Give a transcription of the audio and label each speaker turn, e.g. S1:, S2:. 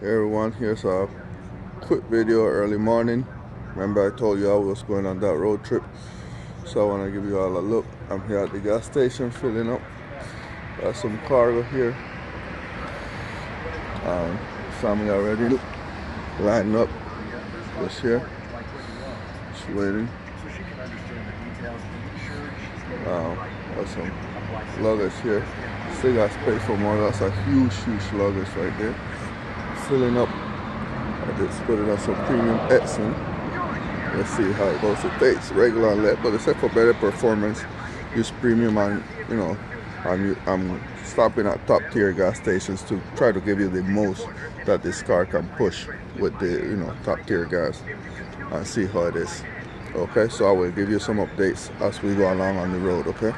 S1: Hey everyone, here's a quick video early morning. Remember I told you I was going on that road trip. So I want to give you all a look. I'm here at the gas station filling up. Got some cargo here. Um, family already lining up. Just here. Just waiting. Um, got some luggage here. Still got space for more. That's a huge, huge luggage right there filling up. I just put it on some premium Exxon. Let's see how it goes. It takes regular lead, but except for better performance, use premium and you know, I'm I'm stopping at top tier gas stations to try to give you the most that this car can push with the you know top tier gas and see how it is. Okay, so I will give you some updates as we go along on the road. Okay.